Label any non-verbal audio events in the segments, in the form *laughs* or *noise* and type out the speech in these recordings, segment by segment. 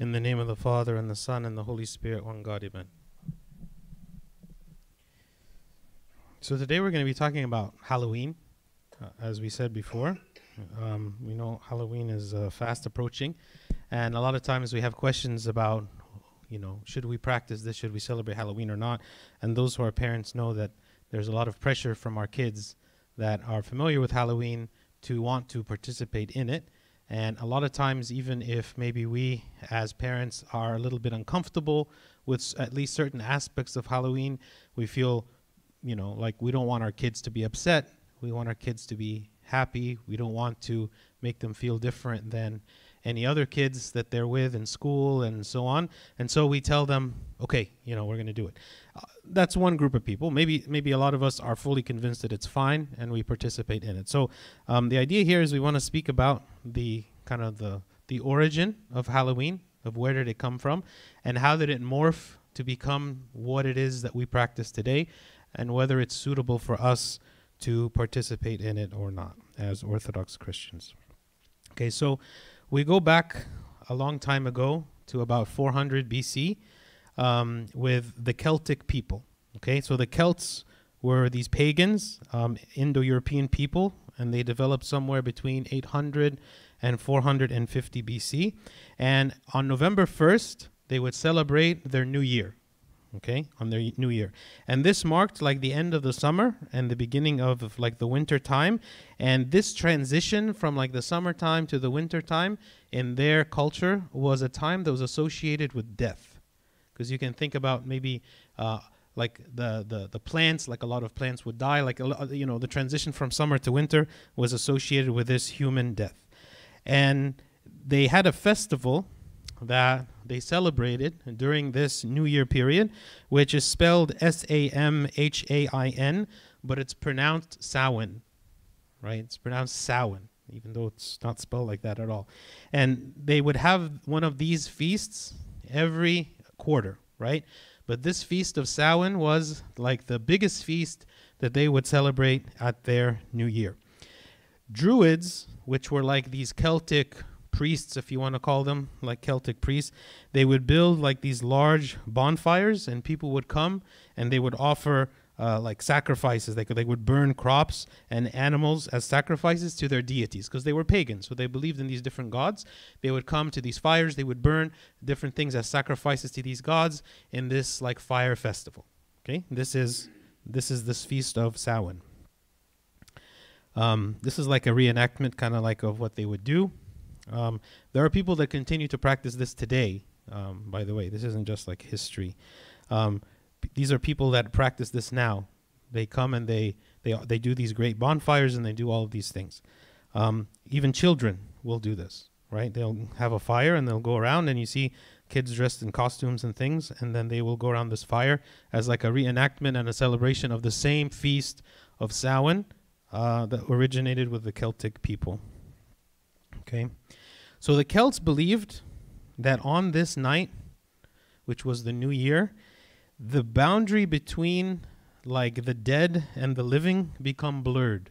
In the name of the Father, and the Son, and the Holy Spirit, one God, amen. So today we're going to be talking about Halloween, uh, as we said before. Um, we know Halloween is uh, fast approaching, and a lot of times we have questions about, you know, should we practice this? Should we celebrate Halloween or not? And those who are parents know that there's a lot of pressure from our kids that are familiar with Halloween to want to participate in it. And a lot of times, even if maybe we as parents are a little bit uncomfortable with at least certain aspects of Halloween, we feel, you know, like we don't want our kids to be upset. We want our kids to be happy. We don't want to make them feel different than any other kids that they're with in school and so on. And so we tell them, okay, you know, we're going to do it. Uh, that's one group of people. Maybe maybe a lot of us are fully convinced that it's fine and we participate in it. So um, the idea here is we want to speak about the kind of the the origin of Halloween, of where did it come from, and how did it morph to become what it is that we practice today, and whether it's suitable for us to participate in it or not as Orthodox Christians. Okay, so we go back a long time ago to about 400 BC um, with the Celtic people. Okay, so the Celts were these pagans, um, Indo European people, and they developed somewhere between 800 and 450 BC. And on November 1st, they would celebrate their new year. Okay, on their new year. And this marked like the end of the summer and the beginning of, like the winter time. And this transition from like the summertime to the winter time in their culture was a time that was associated with death because you can think about maybe uh, like the, the the plants like a lot of plants would die like you know the transition from summer to winter was associated with this human death and they had a festival that they celebrated during this new year period which is spelled s-a-m-h-a-i-n but it's pronounced Samhain right it's pronounced Samhain even though it's not spelled like that at all and they would have one of these feasts every quarter, right? But this feast of Samhain was like the biggest feast that they would celebrate at their new year. Druids, which were like these Celtic priests, if you want to call them, like Celtic priests, they would build like these large bonfires, and people would come and they would offer uh, like sacrifices. They could they would burn crops and animals as sacrifices to their deities because they were pagans, so they believed in these different gods. They would come to these fires. They would burn different things as sacrifices to these gods in this like fire festival. Okay, this is this is this feast of Samhain. Um, this is like a reenactment, kind of like of what they would do. Um, there are people that continue to practice this today. Um, by the way, this isn't just like history. Um, p- these are people that practice this now. They come and they they they do these great bonfires and they do all of these things. Um, even children will do this, right? They'll have a fire and they'll go around and you see kids dressed in costumes and things, and then they will go around this fire as like a reenactment and a celebration of the same feast of Samhain uh, that originated with the Celtic people. Okay, so the Celts believed that on this night, which was the new year, the boundary between like the dead and the living become blurred.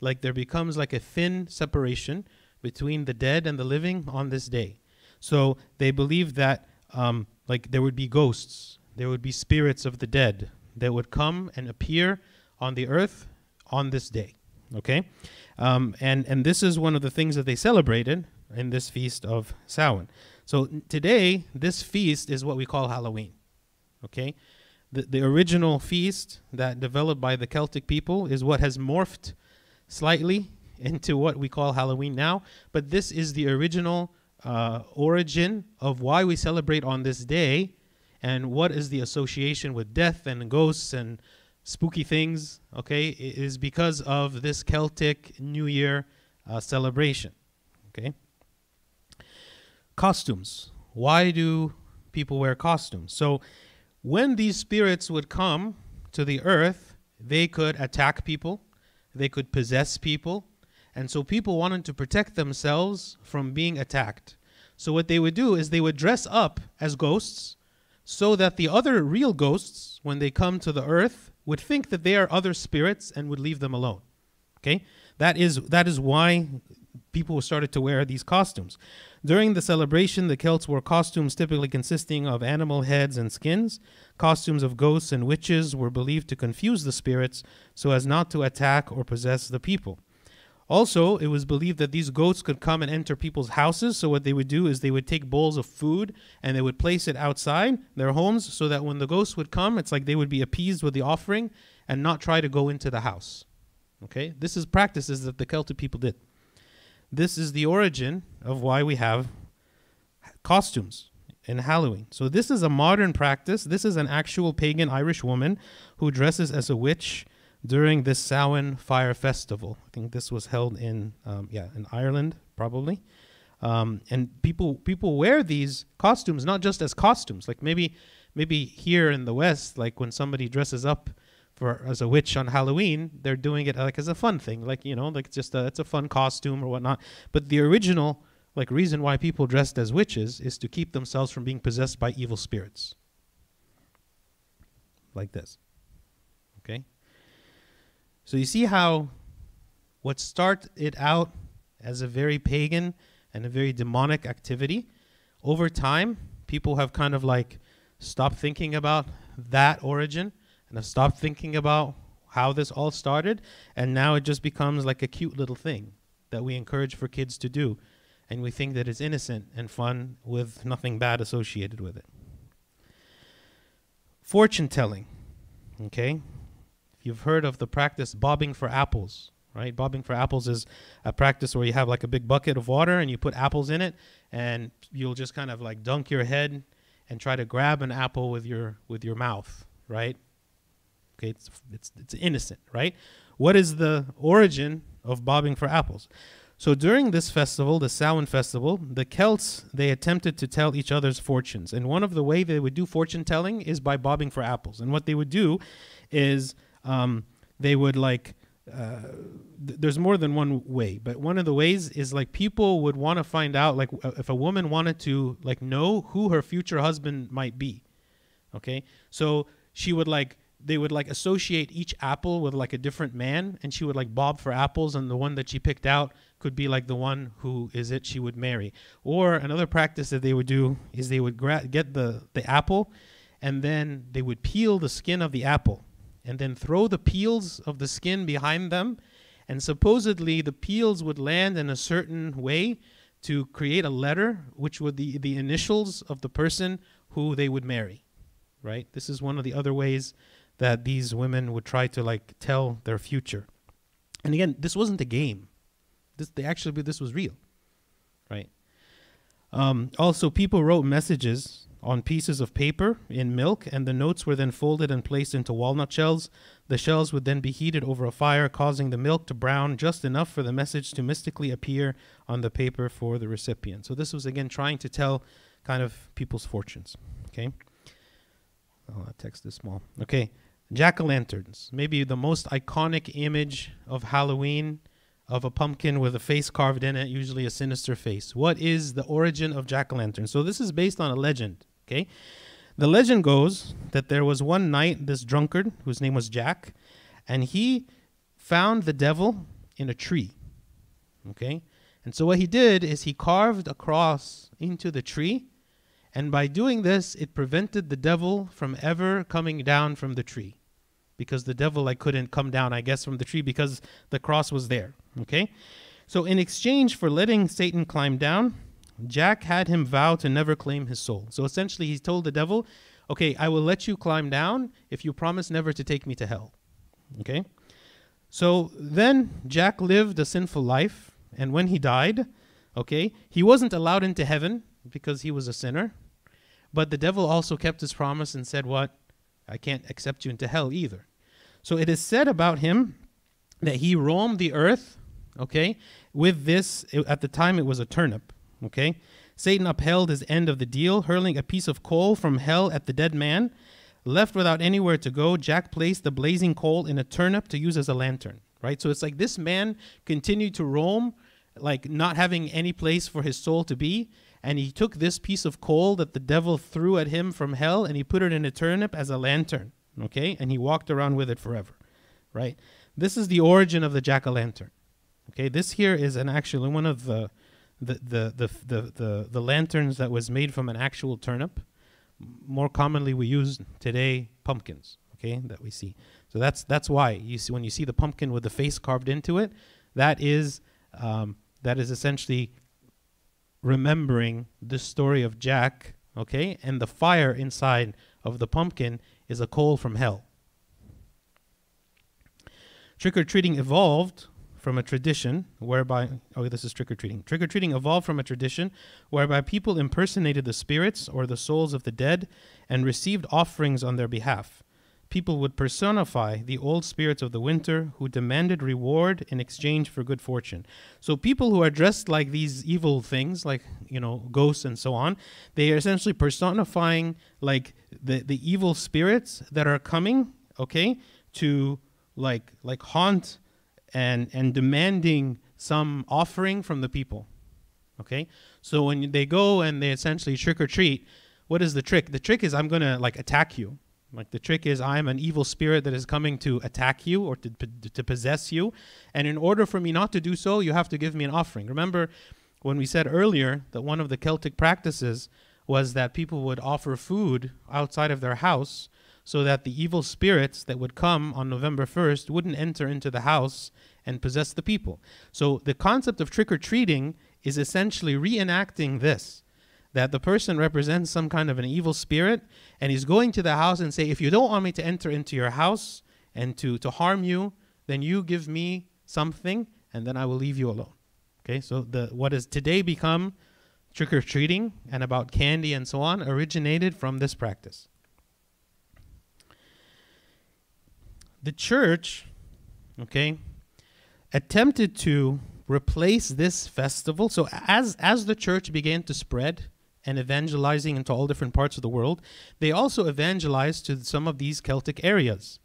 Like there becomes like a thin separation between the dead and the living on this day. So they believed that um, like there would be ghosts, there would be spirits of the dead that would come and appear on the earth on this day. Okay, um, and and this is one of the things that they celebrated in this feast of Samhain. So today, this feast is what we call Halloween. Okay, the the original feast that developed by the Celtic people is what has morphed slightly *laughs* into what we call Halloween now. But this is the original uh, origin of why we celebrate on this day, and what is the association with death and ghosts and spooky things. Okay, is because of this Celtic New Year uh, celebration. Okay. Costumes. Why do people wear costumes? So, when these spirits would come to the earth, they could attack people, they could possess people, and so people wanted to protect themselves from being attacked. So, what they would do is they would dress up as ghosts so that the other real ghosts, when they come to the earth, would think that they are other spirits and would leave them alone. Okay? That is that is why people started to wear these costumes. During the celebration, the Celts wore costumes typically consisting of animal heads and skins. Costumes of ghosts and witches were believed to confuse the spirits so as not to attack or possess the people. Also, it was believed that these goats could come and enter people's houses. So, what they would do is they would take bowls of food and they would place it outside their homes so that when the ghosts would come, it's like they would be appeased with the offering and not try to go into the house. Okay? This is practices that the Celtic people did. This is the origin of why we have costumes in Halloween. So, this is a modern practice. This is an actual pagan Irish woman who dresses as a witch during this Samhain Fire Festival. I think this was held in um, yeah in Ireland probably. Um, and people people wear these costumes not just as costumes. Like maybe maybe here in the West, like when somebody dresses up for as a witch on Halloween, they're doing it uh, like as a fun thing, like you know, like just a, it's a fun costume or whatnot. But the original like reason why people dressed as witches is to keep themselves from being possessed by evil spirits. Like this. Okay? So you see how what started it out as a very pagan and a very demonic activity, over time, people have kind of like stopped thinking about that origin and I've stopped thinking about how this all started, and now it just becomes like a cute little thing that we encourage for kids to do, and we think that it's innocent and fun with nothing bad associated with it. Fortune telling, okay? you've heard of the practice bobbing for apples, right? Bobbing for apples is a practice where you have like a big bucket of water and you put apples in it, and you'll just kind of like dunk your head and try to grab an apple with your with your mouth, right? Okay, it's it's it's innocent, right? What is the origin of bobbing for apples? So during this festival, the Samhain festival, the Celts they attempted to tell each other's fortunes, and one of the way they would do fortune telling is by bobbing for apples. And what they would do is um, they would like uh, th- there's more than one way but one of the ways is like people would want to find out like w- if a woman wanted to like know who her future husband might be okay so she would like they would like associate each apple with like a different man and she would like bob for apples and the one that she picked out could be like the one who is it she would marry or another practice that they would do is they would gra- get the the apple and then they would peel the skin of the apple and then throw the peels of the skin behind them. And supposedly the peels would land in a certain way to create a letter, which would be the initials of the person who they would marry. Right? This is one of the other ways that these women would try to like tell their future. And again, this wasn't a game. This they actually this was real. Right? Um, also, people wrote messages on pieces of paper in milk, and the notes were then folded and placed into walnut shells. The shells would then be heated over a fire, causing the milk to brown just enough for the message to mystically appear on the paper for the recipient. So this was again trying to tell kind of people's fortunes. Okay. Oh, text is small. Okay. Jack o' lanterns, maybe the most iconic image of Halloween of a pumpkin with a face carved in it, usually a sinister face. What is the origin of jack o' lantern? So this is based on a legend. Okay. The legend goes that there was one night this drunkard, whose name was Jack, and he found the devil in a tree. Okay. And so what he did is he carved a cross into the tree, and by doing this, it prevented the devil from ever coming down from the tree. Because the devil like couldn't come down, I guess, from the tree because the cross was there. Okay? So in exchange for letting Satan climb down, Jack had him vow to never claim his soul. So essentially, he told the devil, Okay, I will let you climb down if you promise never to take me to hell. Okay? So then Jack lived a sinful life, and when he died, okay, he wasn't allowed into heaven because he was a sinner. But the devil also kept his promise and said, What? I can't accept you into hell either. So it is said about him that he roamed the earth, okay, with this, at the time it was a turnip. Okay? Satan upheld his end of the deal, hurling a piece of coal from hell at the dead man. Left without anywhere to go, Jack placed the blazing coal in a turnip to use as a lantern. Right? So it's like this man continued to roam, like not having any place for his soul to be. And he took this piece of coal that the devil threw at him from hell and he put it in a turnip as a lantern. Okay? And he walked around with it forever. Right? This is the origin of the jack o' lantern. Okay, this here is an actually one of the the the the the the, the lanterns that was made from an actual turnip. More commonly, we use today pumpkins. Okay, that we see. So that's that's why you see when you see the pumpkin with the face carved into it, that is um, that is essentially remembering the story of Jack. Okay, and the fire inside of the pumpkin is a coal from hell. Trick or treating evolved from a tradition whereby oh this is trick or treating. Trick or treating evolved from a tradition whereby people impersonated the spirits or the souls of the dead and received offerings on their behalf. People would personify the old spirits of the winter who demanded reward in exchange for good fortune. So people who are dressed like these evil things, like you know ghosts and so on, they are essentially personifying like the the evil spirits that are coming, okay, to like like haunt and and demanding some offering from the people. Okay? So when they go and they essentially trick or treat, what is the trick? The trick is I'm to like attack you. Like the trick is I'm an evil spirit that is coming to attack you or to to, to possess you, and in order for me not to do so, you have to give me an offering. Remember when we said earlier that one of the Celtic practices was that people would offer food outside of their house so that the evil spirits that would come on November 1st wouldn't enter into the house and possess the people. So the concept of trick or treating is essentially reenacting this that the person represents some kind of an evil spirit and he's going to the house and say if you don't want me to enter into your house and to to harm you then you give me something and then I will leave you alone. Okay? So the what has today become trick or treating and about candy and so on originated from this practice. The church, okay, attempted to replace this festival. So as as the church began to spread and evangelizing into all different parts of the world, they also evangelized to some of these Celtic areas.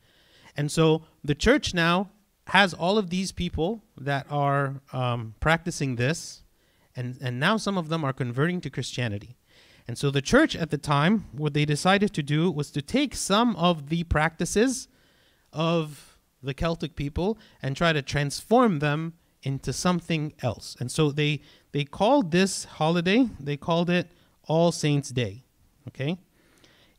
And so the church now has all of these people that are um, practicing this, and, and now some of them are converting to Christianity. And so the church at the time, what they decided to do was to take some of the practices of the Celtic people and try to transform them into something else. And so they they called this holiday, they called it All Saints Day. Okay?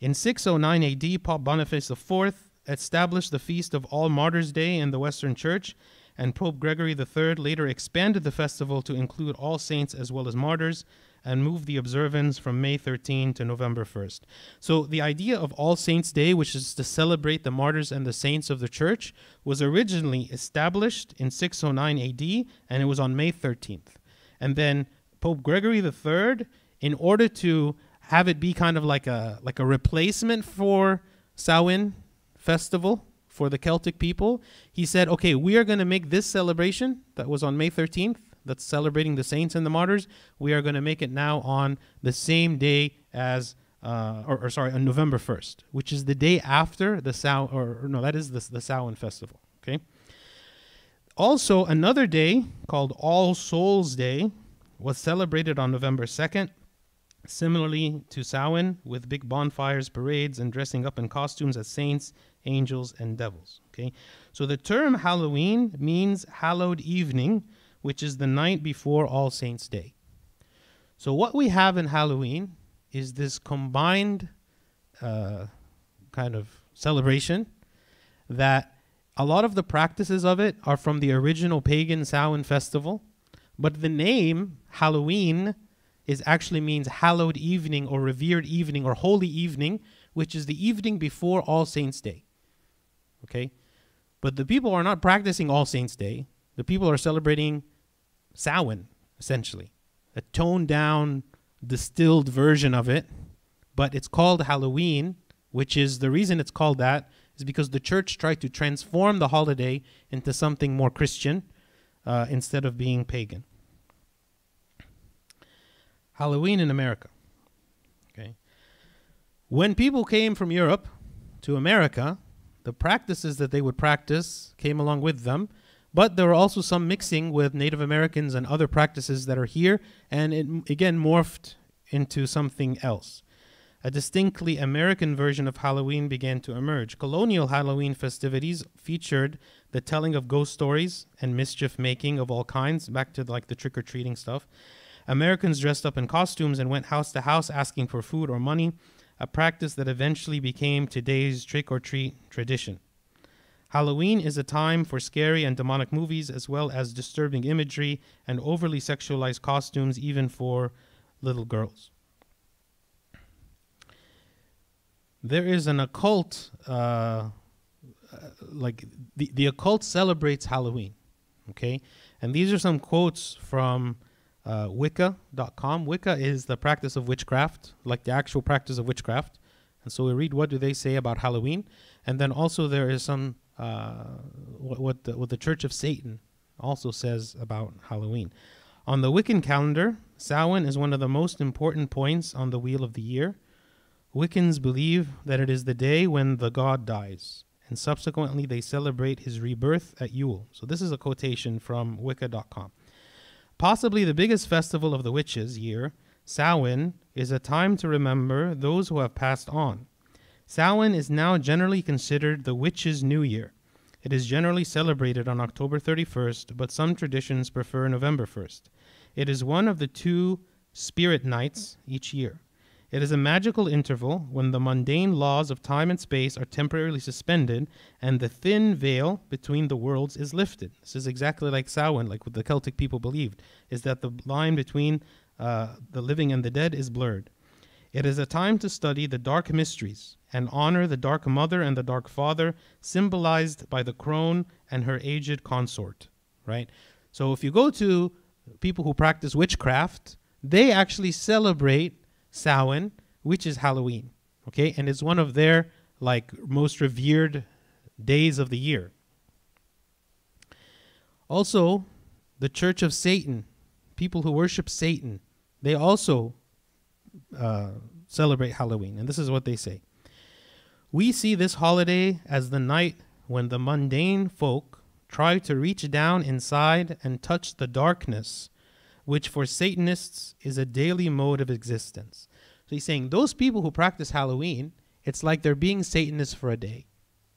In 609 AD, Pope Boniface IV established the feast of All Martyrs Day in the Western Church, and Pope Gregory III later expanded the festival to include all saints as well as martyrs and moved the observance from May 13 to November 1st. So the idea of All Saints Day, which is to celebrate the martyrs and the saints of the church, was originally established in 609 AD and it was on May 13th. And then Pope Gregory III, in order to have it be kind of like a like a replacement for Samhain festival for the Celtic people, he said, "Okay, we are going to make this celebration that was on May 13th, that's celebrating the saints and the martyrs. We are going to make it now on the same day as, uh, or, or sorry, on November 1st, which is the day after the Sow, or, or no, that is the the Samhain festival. Okay. Also, another day called All Souls Day was celebrated on November 2nd, similarly to Samhain, with big bonfires, parades, and dressing up in costumes as saints, angels, and devils. Okay, so the term Halloween means hallowed evening, which is the night before All Saints' Day. So what we have in Halloween is this combined uh, kind of celebration that a lot of the practices of it are from the original pagan Samhain festival, but the name Halloween is actually means hallowed evening or revered evening or holy evening, which is the evening before All Saints' Day. Okay? But the people are not practicing All Saints' Day. The people are celebrating Samhain, essentially. A toned down, distilled version of it, but it's called Halloween, which is the reason it's called that is because the church tried to transform the holiday into something more Christian uh, instead of being pagan. Halloween in America. Okay. When people came from Europe to America, the practices that they would practice came along with them, but there were also some mixing with Native Americans and other practices that are here, and it again morphed into something else. a distinctly American version of Halloween began to emerge. Colonial Halloween festivities featured the telling of ghost stories and mischief making of all kinds, back to like the trick or treating stuff. Americans dressed up in costumes and went house to house asking for food or money, a practice that eventually became today's trick or treat tradition. Halloween is a time for scary and demonic movies, as well as disturbing imagery and overly sexualized costumes, even for little girls. There is an occult, uh, like the, the occult celebrates Halloween, okay? And these are some quotes from uh, Wicca.com. Wicca is the practice of witchcraft, like the actual practice of witchcraft. And so we read what do they say about Halloween, and then also there is some uh, what what the, what the Church of Satan also says about Halloween. On the Wiccan calendar, Samhain is one of the most important points on the wheel of the year. Wiccans believe that it is the day when the god dies, and subsequently they celebrate his rebirth at Yule. So this is a quotation from Wicca.com. Possibly the biggest festival of the witches year, Samhain is a time to remember those who have passed on. Samhain is now generally considered the witches' new year. It is generally celebrated on October 31st, but some traditions prefer November 1st. It is one of the two spirit nights each year. It is a magical interval when the mundane laws of time and space are temporarily suspended and the thin veil between the worlds is lifted. This is exactly like Samhain, like what the Celtic people believed, is that the line between uh, the living and the dead is blurred. It is a time to study the dark mysteries and honor the dark mother and the dark father, symbolized by the crone and her aged consort, right? So if you go to people who practice witchcraft, they actually celebrate Samhain, which is Halloween. Okay, and it's one of their like most revered days of the year. Also, the Church of Satan, people who worship Satan, they also uh, celebrate Halloween, and this is what they say. We see this holiday as the night when the mundane folk try to reach down inside and touch the darkness which for Satanists is a daily mode of existence. So he's saying those people who practice Halloween, it's like they're being Satanists for a day.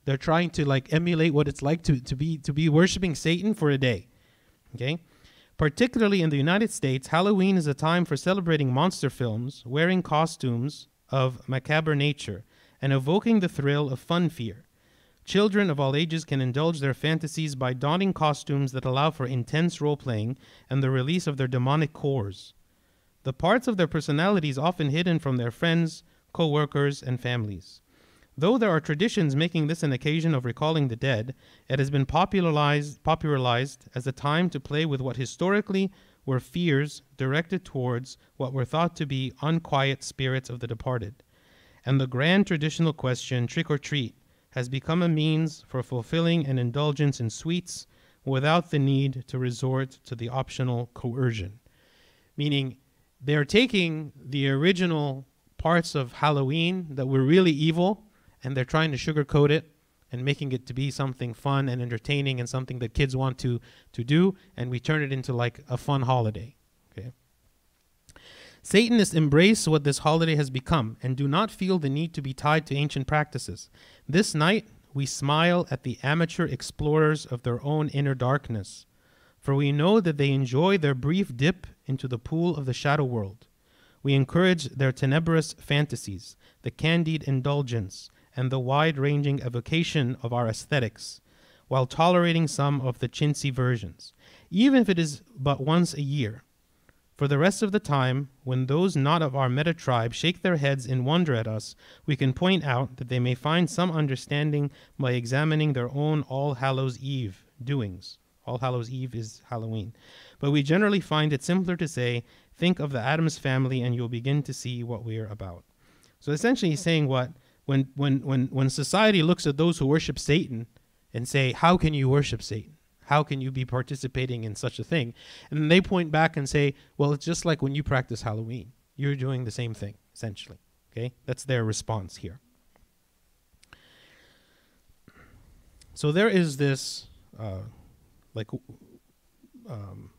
They're trying to like emulate what it's like to, to be to be worshiping Satan for a day. Okay? Particularly in the United States, Halloween is a time for celebrating monster films, wearing costumes of macabre nature, and evoking the thrill of fun fear. Children of all ages can indulge their fantasies by donning costumes that allow for intense role playing and the release of their demonic cores. The parts of their personalities often hidden from their friends, co workers, and families. Though there are traditions making this an occasion of recalling the dead, it has been popularized, popularized as a time to play with what historically were fears directed towards what were thought to be unquiet spirits of the departed. And the grand traditional question, trick or treat, has become a means for fulfilling an indulgence in sweets without the need to resort to the optional coercion. Meaning, they're taking the original parts of Halloween that were really evil and they're trying to sugarcoat it and making it to be something fun and entertaining and something that kids want to, to do, and we turn it into like a fun holiday. Satanists embrace what this holiday has become and do not feel the need to be tied to ancient practices. This night, we smile at the amateur explorers of their own inner darkness, for we know that they enjoy their brief dip into the pool of the shadow world. We encourage their tenebrous fantasies, the candied indulgence, and the wide ranging evocation of our aesthetics, while tolerating some of the chintzy versions, even if it is but once a year. For the rest of the time, when those not of our meta tribe shake their heads in wonder at us, we can point out that they may find some understanding by examining their own All Hallows Eve doings. All Hallows Eve is Halloween. But we generally find it simpler to say, think of the Addams family and you'll begin to see what we're about. So essentially he's saying what when when when when society looks at those who worship Satan and say, How can you worship Satan? How can you be participating in such a thing? And they point back and say, well, it's just like when you practice Halloween. You're doing the same thing, essentially. Okay? That's their response here. So there is this, uh, like, um,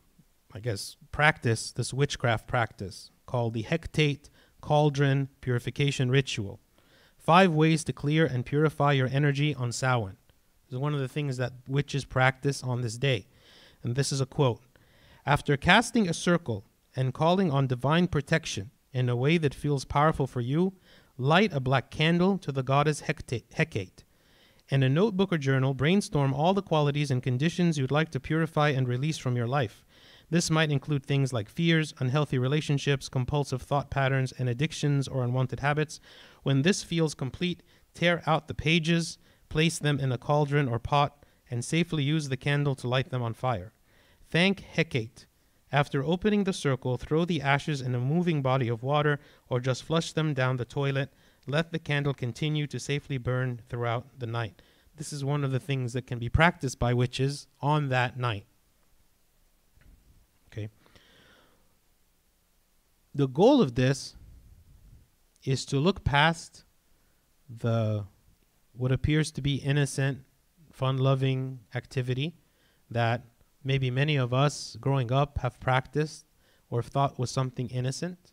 I guess, practice, this witchcraft practice called the Hecate cauldron, purification ritual. Five ways to clear and purify your energy on Samhain. Is one of the things that witches practice on this day. And this is a quote After casting a circle and calling on divine protection in a way that feels powerful for you, light a black candle to the goddess Hecate. In a notebook or journal, brainstorm all the qualities and conditions you'd like to purify and release from your life. This might include things like fears, unhealthy relationships, compulsive thought patterns, and addictions or unwanted habits. When this feels complete, tear out the pages, place them in a cauldron or pot, and safely use the candle to light them on fire. Thank Hecate. After opening the circle, throw the ashes in a moving body of water or just flush them down the toilet. Let the candle continue to safely burn throughout the night. This is one of the things that can be practiced by witches on that night. Okay. The goal of this is to look past the what appears to be innocent, fun-loving activity that maybe many of us growing up have practiced or thought was something innocent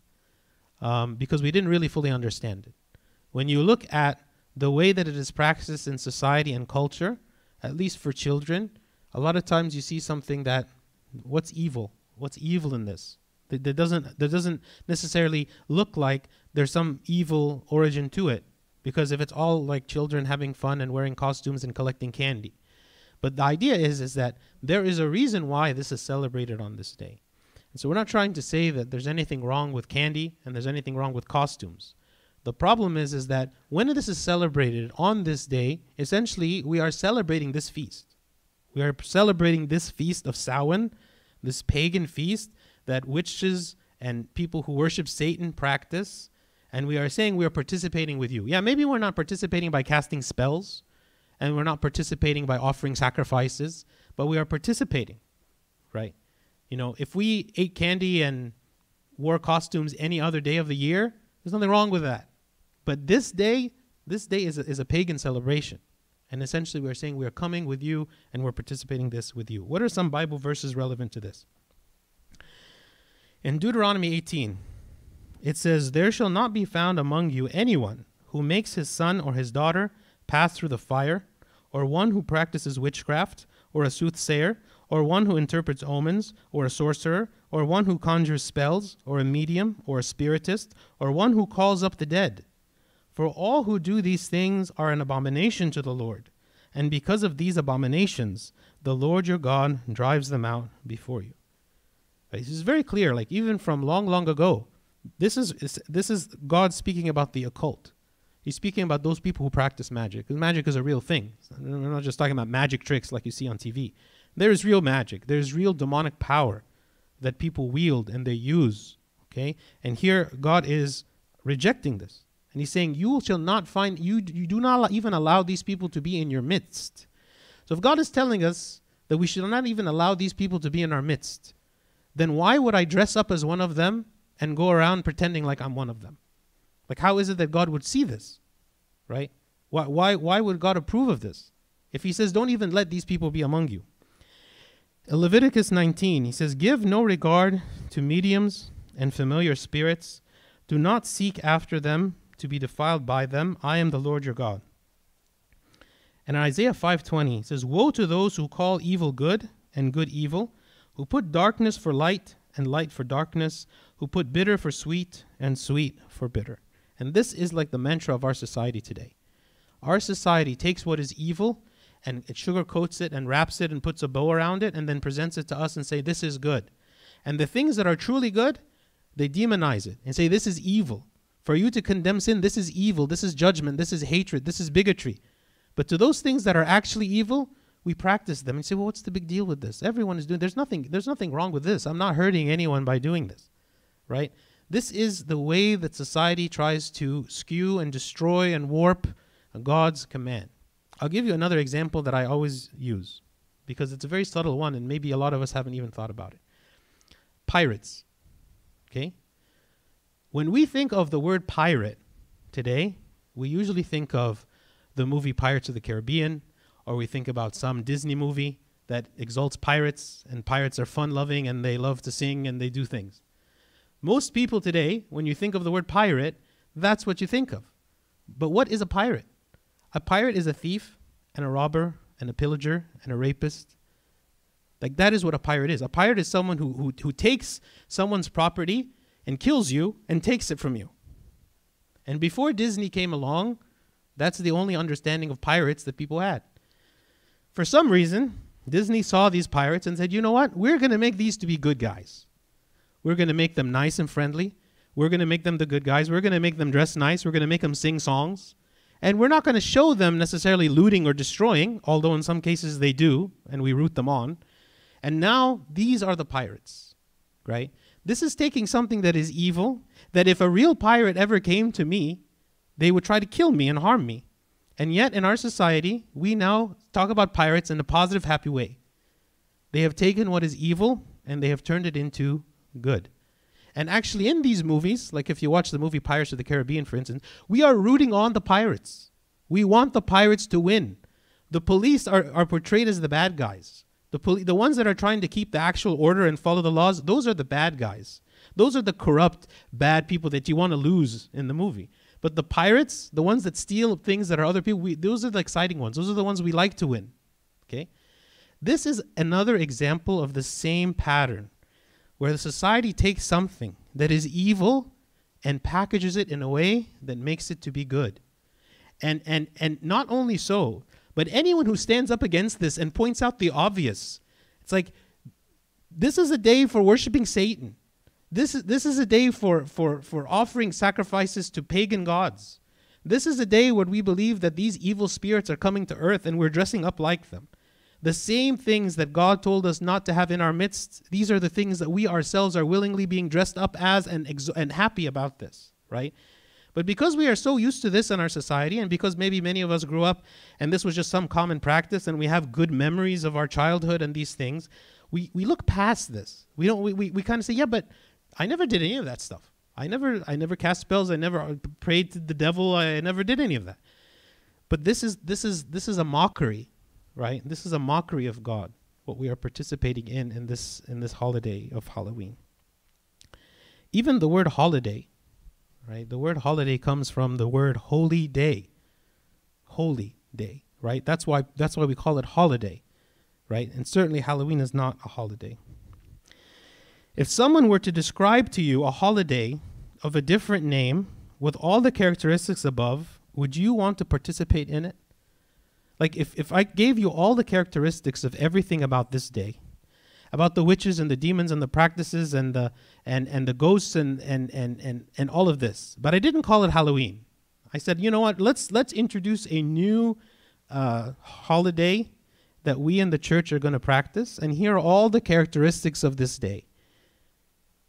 um, because we didn't really fully understand it. When you look at the way that it is practiced in society and culture, at least for children, a lot of times you see something that, what's evil? What's evil in this? That, that doesn't that doesn't necessarily look like there's some evil origin to it, because if it's all like children having fun and wearing costumes and collecting candy, but the idea is is that there is a reason why this is celebrated on this day. And so we're not trying to say that there's anything wrong with candy and there's anything wrong with costumes. The problem is is that when this is celebrated on this day, essentially we are celebrating this feast. We are celebrating this feast of Samhain, this pagan feast that witches and people who worship Satan practice, and we are saying we are participating with you. Yeah, maybe we're not participating by casting spells, and we're not participating by offering sacrifices, but we are participating, right? You know, if we ate candy and wore costumes any other day of the year, there's nothing wrong with that. But this day, this day is a, is a pagan celebration. And essentially, we're saying we are coming with you and we're participating this with you. What are some Bible verses relevant to this? In Deuteronomy 18, it says, There shall not be found among you anyone who makes his son or his daughter pass through the fire, or one who practices witchcraft, or a soothsayer, or one who interprets omens, or a sorcerer, or one who conjures spells, or a medium, or a spiritist, or one who calls up the dead for all who do these things are an abomination to the Lord. And because of these abominations, the Lord your God drives them out before you. This is very clear, like even from long, long ago. This is, this is God speaking about the occult. He's speaking about those people who practice magic. Because magic is a real thing. We're not just talking about magic tricks like you see on TV. There is real magic. There's real demonic power that people wield and they use. Okay? And here God is rejecting this. And he's saying, You shall not find, you, you do not even allow these people to be in your midst. So if God is telling us that we should not even allow these people to be in our midst, then why would I dress up as one of them and go around pretending like I'm one of them? Like, how is it that God would see this? Right? Why, why, why would God approve of this? If he says, Don't even let these people be among you. In Leviticus 19, he says, Give no regard to mediums and familiar spirits. Do not seek after them to be defiled by them. I am the Lord your God. And in Isaiah 5:20 it says, "Woe to those who call evil good and good evil, who put darkness for light and light for darkness, who put bitter for sweet and sweet for bitter." And this is like the mantra of our society today. Our society takes what is evil and it sugarcoats it and wraps it and puts a bow around it and then presents it to us and say this is good. And the things that are truly good, they demonize it and say this is evil. For you to condemn sin, this is evil, this is judgment, this is hatred, this is bigotry. But to those things that are actually evil, we practice them and say, well, what's the big deal with this? Everyone is doing there's nothing there's nothing wrong with this. I'm not hurting anyone by doing this. Right? This is the way that society tries to skew and destroy and warp a God's command. I'll give you another example that I always use because it's a very subtle one and maybe a lot of us haven't even thought about it. Pirates. Okay? When we think of the word pirate today, we usually think of the movie Pirates of the Caribbean, or we think about some Disney movie that exalts pirates, and pirates are fun loving and they love to sing and they do things. Most people today, when you think of the word pirate, that's what you think of. But what is a pirate? A pirate is a thief and a robber and a pillager and a rapist. Like that is what a pirate is. A pirate is someone who, who, who takes someone's property and kills you and takes it from you. And before Disney came along, that's the only understanding of pirates that people had. For some reason, Disney saw these pirates and said, you know what? We're going to make these to be good guys. We're going to make them nice and friendly. We're going to make them the good guys. We're going to make them dress nice. We're going to make them sing songs. And we're not going to show them necessarily looting or destroying, although in some cases they do, and we root them on. And now these are the pirates, right? This is taking something that is evil, that if a real pirate ever came to me, they would try to kill me and harm me. And yet in our society, we now talk about pirates in a positive, happy way. They have taken what is evil and they have turned it into good. And actually, in these movies, like if you watch the movie Pirates of the Caribbean, for instance, we are rooting on the pirates. We want the pirates to win. The police are, are portrayed as the bad guys. The, poli- the ones that are trying to keep the actual order and follow the laws, those are the bad guys. Those are the corrupt, bad people that you want to lose in the movie. But the pirates, the ones that steal things that are other people, we, those are the exciting ones. Those are the ones we like to win. Okay? This is another example of the same pattern where the society takes something that is evil and packages it in a way that makes it to be good. And and and not only so, but anyone who stands up against this and points out the obvious, it's like this is a day for worshiping Satan. This is this is a day for for for offering sacrifices to pagan gods. This is a day where we believe that these evil spirits are coming to earth and we're dressing up like them. The same things that God told us not to have in our midst, these are the things that we ourselves are willingly being dressed up as and, exo- and happy about this, right? But because we are so used to this in our society, and because maybe many of us grew up and this was just some common practice, and we have good memories of our childhood and these things, we, we look past this. We don't. We, we, we kind of say, yeah, but I never did any of that stuff. I never I never cast spells. I never uh, prayed to the devil. I never did any of that. But this is this is this is a mockery right? This is a mockery of God, what we are participating in in this in this holiday of Halloween. Even the word holiday, right? The word holiday comes from the word holy day. Holy day, right? That's why that's why we call it holiday, right? And certainly Halloween is not a holiday. If someone were to describe to you a holiday of a different name with all the characteristics above, would you want to participate in it? Like if, if I gave you all the characteristics of everything about this day, about the witches and the demons and the practices and the and, and the ghosts and, and, and, and, and all of this, but I didn't call it Halloween. I said, you know what, let's let's introduce a new uh, holiday that we in the church are going to practice, and here are all the characteristics of this day.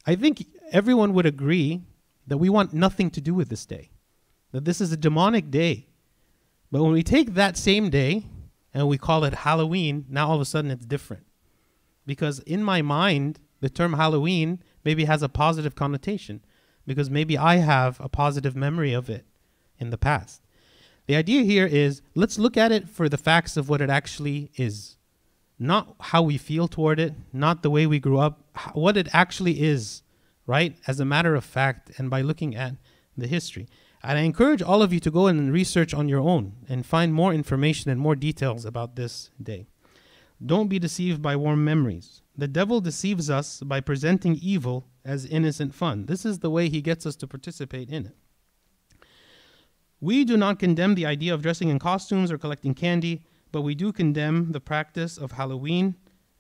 I think everyone would agree that we want nothing to do with this day, that this is a demonic day but when we take that same day and we call it Halloween, now all of a sudden it's different. Because in my mind, the term Halloween maybe has a positive connotation because maybe I have a positive memory of it in the past. The idea here is let's look at it for the facts of what it actually is. Not how we feel toward it, not the way we grew up, what it actually is, right? As a matter of fact, and by looking at the history. And I encourage all of you to go and research on your own and find more information and more details about this day. Don't be deceived by warm memories. The devil deceives us by presenting evil as innocent fun. This is the way he gets us to participate in it. We do not condemn the idea of dressing in costumes or collecting candy, but we do condemn the practice of Halloween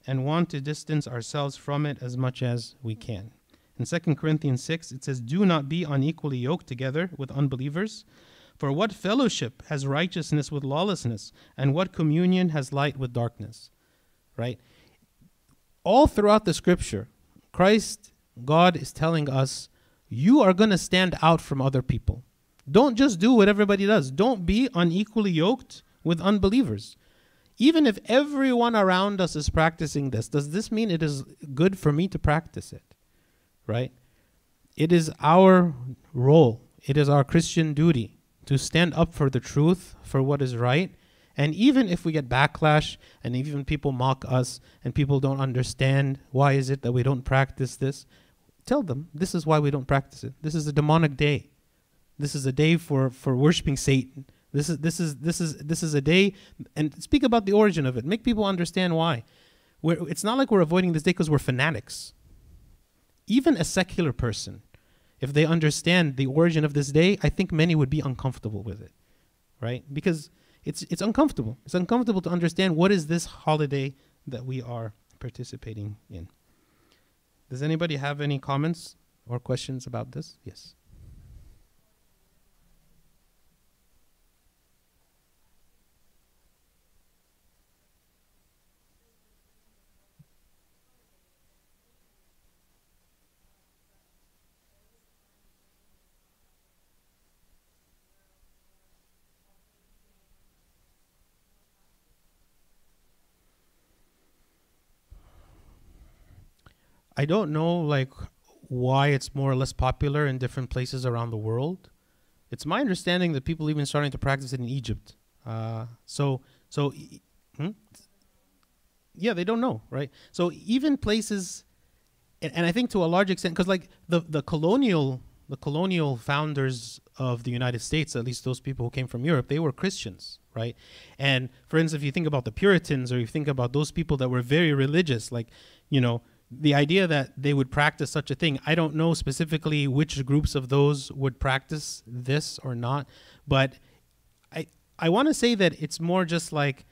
and want to distance ourselves from it as much as we can. In 2 Corinthians 6, it says, Do not be unequally yoked together with unbelievers. For what fellowship has righteousness with lawlessness? And what communion has light with darkness? Right? All throughout the scripture, Christ, God is telling us, you are going to stand out from other people. Don't just do what everybody does. Don't be unequally yoked with unbelievers. Even if everyone around us is practicing this, does this mean it is good for me to practice it? Right? It is our role, it is our Christian duty to stand up for the truth, for what is right. And even if we get backlash and even people mock us and people don't understand why is it that we don't practice this, tell them this is why we don't practice it. This is a demonic day. This is a day for for worshiping Satan. This is this is this is this is a day, and speak about the origin of it. Make people understand why. We're, it's not like we're avoiding this day because we're fanatics. Even a secular person, if they understand the origin of this day, I think many would be uncomfortable with it, right? Because it's it's uncomfortable. It's uncomfortable to understand what is this holiday that we are participating in. Does anybody have any comments or questions about this? Yes. I don't know like why it's more or less popular in different places around the world. It's my understanding that people even starting to practice it in Egypt. Uh, so so hmm? yeah, they don't know, right? So even places, and, and I think to a large extent, because like the the colonial the colonial founders of the United States, at least those people who came from Europe, they were Christians, right? And for instance, if you think about the Puritans or you think about those people that were very religious, like you know the idea that they would practice such a thing, I don't know specifically which groups of those would practice this or not, but I I want to say that it's more just like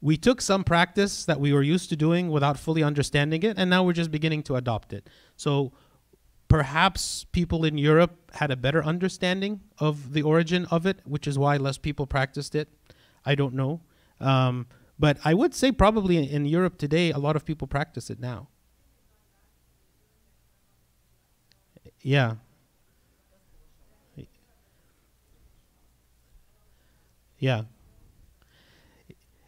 we took some practice that we were used to doing without fully understanding it, and now we're just beginning to adopt it. So perhaps people in Europe had a better understanding of the origin of it, which is why less people practiced it. I don't know. Um, but I would say probably in Europe today, a lot of people practice it now. Yeah. Yeah.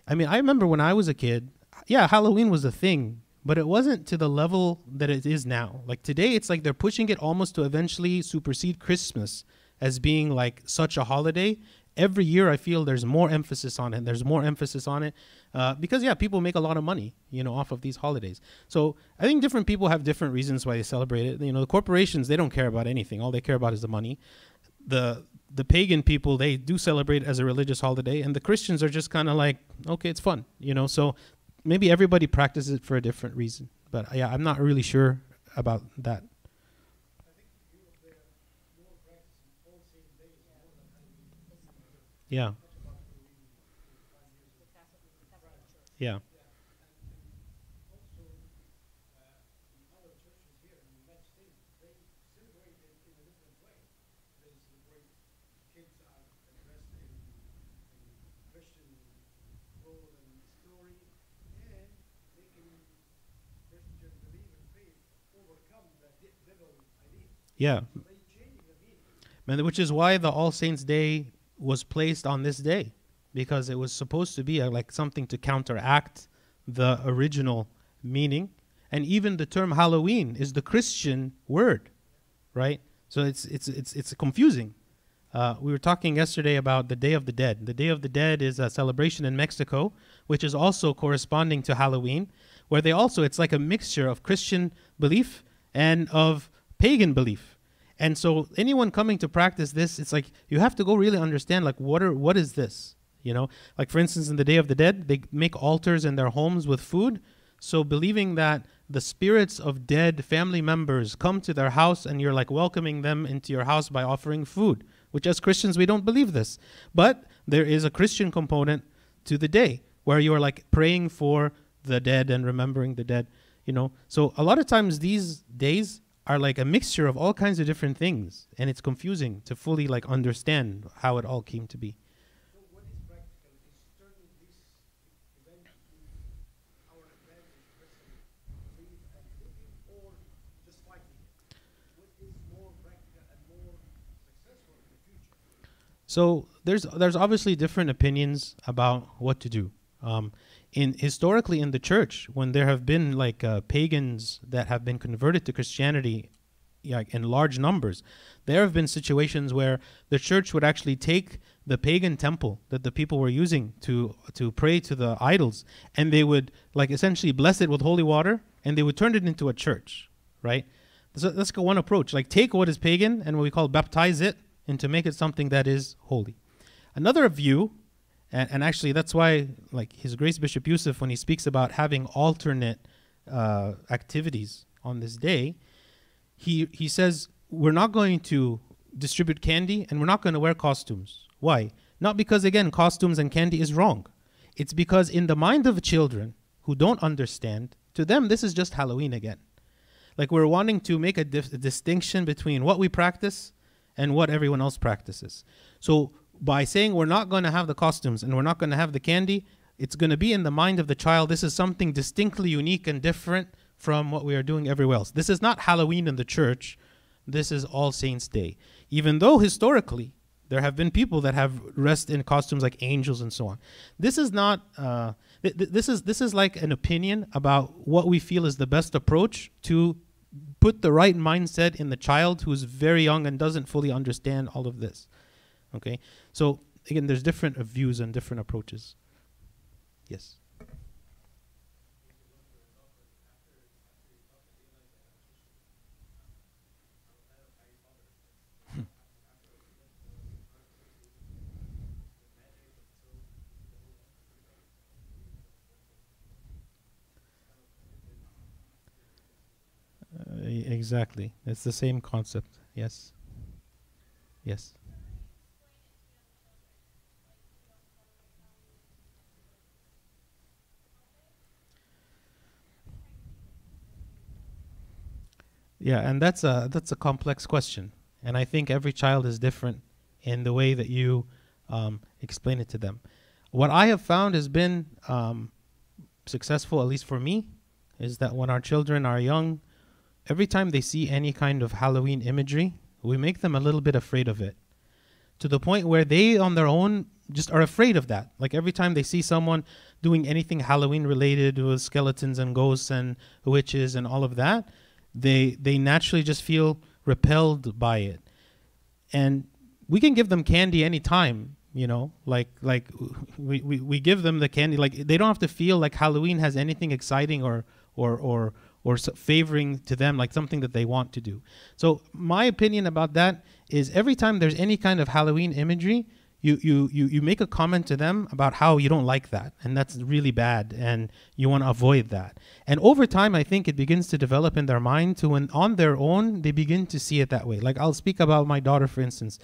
I mean, I remember when I was a kid, yeah, Halloween was a thing, but it wasn't to the level that it is now. Like today, it's like they're pushing it almost to eventually supersede Christmas as being like such a holiday every year I feel there's more emphasis on it. There's more emphasis on it uh, because yeah, people make a lot of money, you know, off of these holidays. So I think different people have different reasons why they celebrate it. You know, the corporations they don't care about anything. All they care about is the money. The the pagan people they do celebrate as a religious holiday, and the Christians are just kind of like, okay, it's fun, you know. So maybe everybody practices it for a different reason. But yeah, I'm not really sure about that. Yeah. Yeah. Yeah. Man, which is why the All Saints Day was placed on this day because it was supposed to be a, like something to counteract the original meaning. And even the term Halloween is the Christian word, right? So it's it's it's it's confusing. Uh, we were talking yesterday about the Day of the Dead. The Day of the Dead is a celebration in Mexico, which is also corresponding to Halloween, where they also it's like a mixture of Christian belief and of pagan belief. And so anyone coming to practice this, it's like you have to go really understand like what are what is this? You know, like for instance, in the Day of the Dead, they make altars in their homes with food. So believing that the spirits of dead family members come to their house and you're like welcoming them into your house by offering food, which as Christians we don't believe this. But there is a Christian component to the day where you are like praying for the dead and remembering the dead, you know. So a lot of times these days are like a mixture of all kinds of different things and it's confusing to fully like understand how it all came to be. So there's there's obviously different opinions about what to do. Um, in historically in the church when there have been like uh, pagans that have been converted to Christianity yeah, in large numbers, there have been situations where the church would actually take the pagan temple that the people were using to to pray to the idols, and they would like essentially bless it with holy water, and they would turn it into a church, right? So that's one approach. Like take what is pagan and what we call baptize it and to make it something that is holy. Another view, and, and actually that's why like His Grace Bishop Youssef when he speaks about having alternate uh, activities on this day, he he says we're not going to distribute candy and we're not going to wear costumes. Why? Not because again costumes and candy is wrong. It's because in the mind of children who don't understand, to them this is just Halloween again. Like we're wanting to make a, dif- a distinction between what we practice and what everyone else practices. So by saying we're not going to have the costumes and we're not going to have the candy, it's going to be in the mind of the child this is something distinctly unique and different from what we are doing everywhere else. This is not Halloween in the church. This is All Saints Day. Even though historically there have been people that have dressed in costumes like angels and so on. This is not. Uh, th- th- this is this is like an opinion about what we feel is the best approach to put the right mindset in the child who's very young and doesn't fully understand all of this. Okay, so again, there's different uh, views and different approaches. Yes. *laughs* Uh, e- exactly. It's the same concept. Yes. Yes. Yeah, and that's a that's a complex question, and I think every child is different in the way that you um, explain it to them. What I have found has been um, successful, at least for me, is that when our children are young, every time they see any kind of Halloween imagery, we make them a little bit afraid of it, to the point where they on their own just are afraid of that. Like every time they see someone doing anything Halloween related with skeletons and ghosts and witches and all of that, they they naturally just feel repelled by it. And we can give them candy anytime you know like like we, we, we give them the candy like they don't have to feel like halloween has anything exciting or or or or favoring to them like something that they want to do. So my opinion about that is every time there's any kind of halloween imagery you, you, you, you make a comment to them about how you don't like that and that's really bad and you want to avoid that. And over time i think it begins to develop in their mind to when on their own they begin to see it that way. Like i'll speak about my daughter for instance.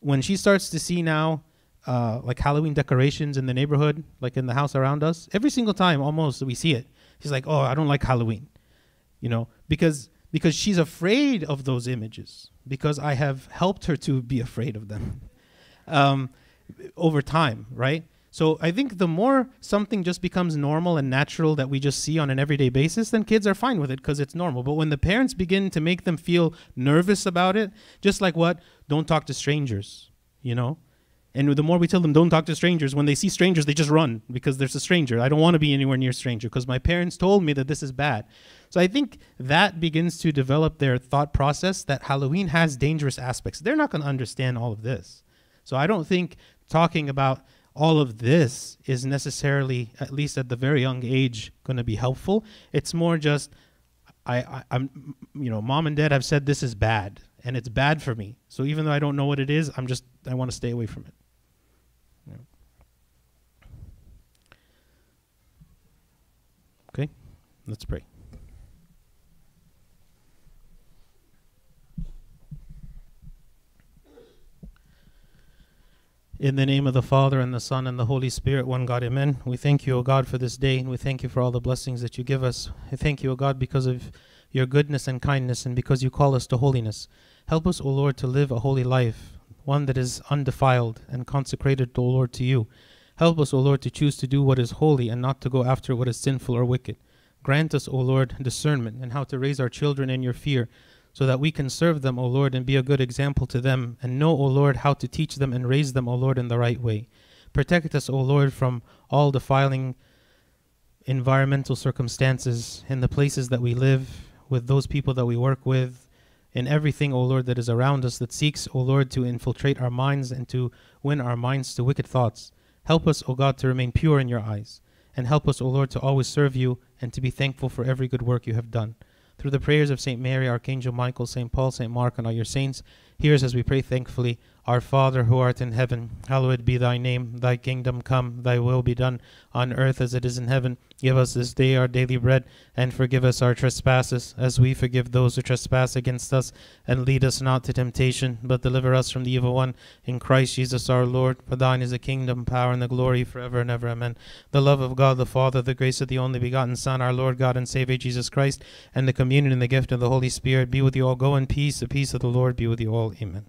When she starts to see now uh, like halloween decorations in the neighborhood like in the house around us every single time almost we see it. She's like oh i don't like halloween you know because because she's afraid of those images because i have helped her to be afraid of them um, over time, right? So I think the more something just becomes normal and natural that we just see on an everyday basis, then kids are fine with it because it's normal. But when the parents begin to make them feel nervous about it, just like what, don't talk to strangers, you know? And the more we tell them don't talk to strangers, when they see strangers, they just run because there's a stranger. I don't want to be anywhere near a stranger because my parents told me that this is bad. So I think that begins to develop their thought process that Halloween has dangerous aspects. They're not going to understand all of this. So I don't think talking about all of this is necessarily, at least at the very young age, going to be helpful. It's more just, I, I, I'm, you know, mom and dad have said this is bad, and it's bad for me. So even though I don't know what it is, I'm just, I want to stay away from it. Okay, let's pray. In the name of the Father, and the Son, and the Holy Spirit, one God, amen. We thank you, O God, for this day, and we thank you for all the blessings that you give us. I thank you, O God, because of your goodness and kindness, and because you call us to holiness. Help us, O Lord, to live a holy life, one that is undefiled and consecrated, O Lord, to you. Help us, O Lord, to choose to do what is holy and not to go after what is sinful or wicked. Grant us, O Lord, discernment and how to raise our children in your fear so that we can serve them, O Lord, and be a good example to them, and know, O Lord, how to teach them and raise them, O Lord, in the right way. Protect us, O Lord, from all defiling environmental circumstances in the places that we live, with those people that we work with, in everything, O Lord, that is around us that seeks, O Lord, to infiltrate our minds and to win our minds to wicked thoughts. Help us, O God, to remain pure in your eyes, and help us, O Lord, to always serve you and to be thankful for every good work you have done. Through the prayers of Saint Mary, Archangel Michael, Saint Paul, Saint Mark, and all your saints, hear us as we pray thankfully. Our Father who art in heaven, hallowed be thy name. Thy kingdom come, thy will be done, on earth as it is in heaven. Give us this day our daily bread, and forgive us our trespasses, as we forgive those who trespass against us. And lead us not to temptation, but deliver us from the evil one. In Christ Jesus our Lord, for thine is the kingdom, power, and the glory forever and ever. Amen. The love of God the Father, the grace of the only begotten Son, our Lord God and Savior Jesus Christ, and the communion and the gift of the Holy Spirit be with you all. Go in peace. The peace of the Lord be with you all. Amen.